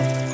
Bye.